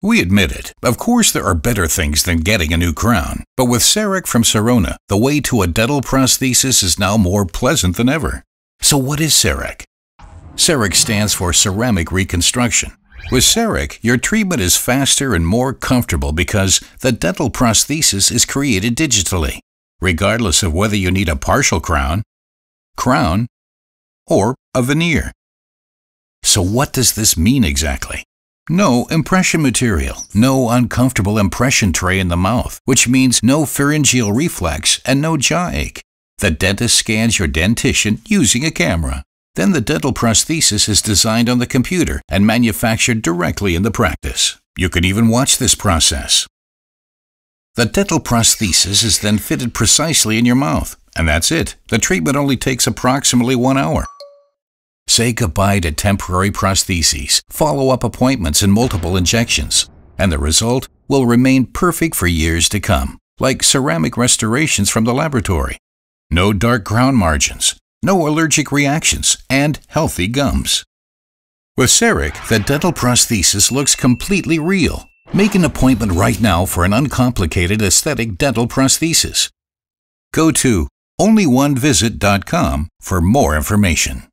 We admit it. Of course, there are better things than getting a new crown. But with CEREC from Sirona, the way to a dental prosthesis is now more pleasant than ever. So what is CEREC? CEREC stands for Ceramic Reconstruction. With CEREC, your treatment is faster and more comfortable because the dental prosthesis is created digitally, regardless of whether you need a partial crown, crown, or a veneer. So what does this mean exactly? No impression material, no uncomfortable impression tray in the mouth, which means no pharyngeal reflex and no jaw ache. The dentist scans your dentition using a camera. Then the dental prosthesis is designed on the computer and manufactured directly in the practice. You can even watch this process. The dental prosthesis is then fitted precisely in your mouth, and that's it. The treatment only takes approximately one hour. Say goodbye to temporary prostheses, follow up appointments, and multiple injections. And the result will remain perfect for years to come, like ceramic restorations from the laboratory. No dark crown margins, no allergic reactions, and healthy gums. With CEREC, the dental prosthesis looks completely real. Make an appointment right now for an uncomplicated aesthetic dental prosthesis. Go to onlyonevisit.com for more information.